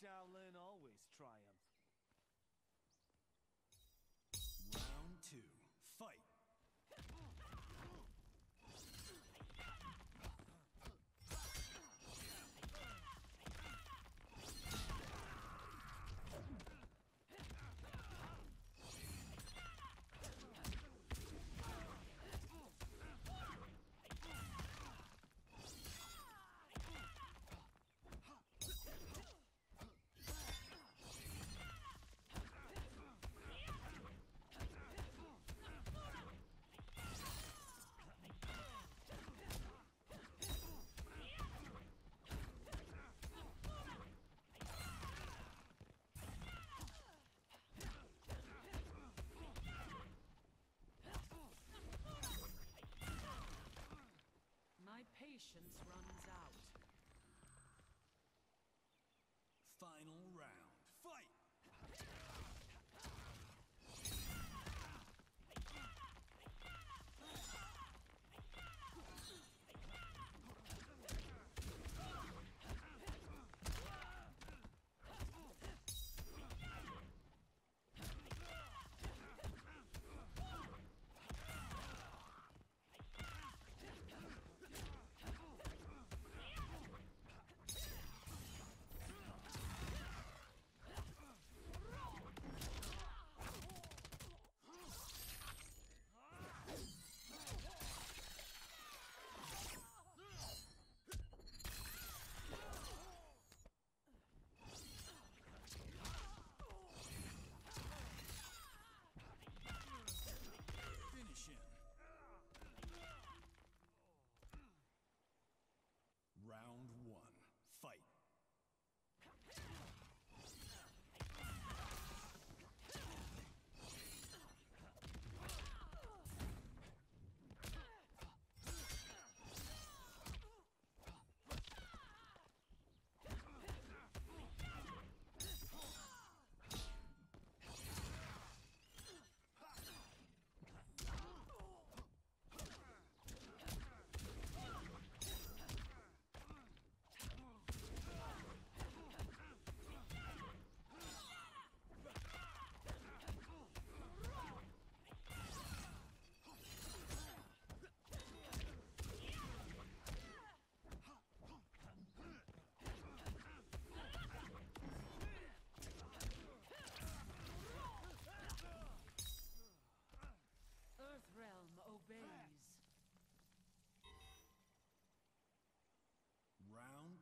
Shaolin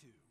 two.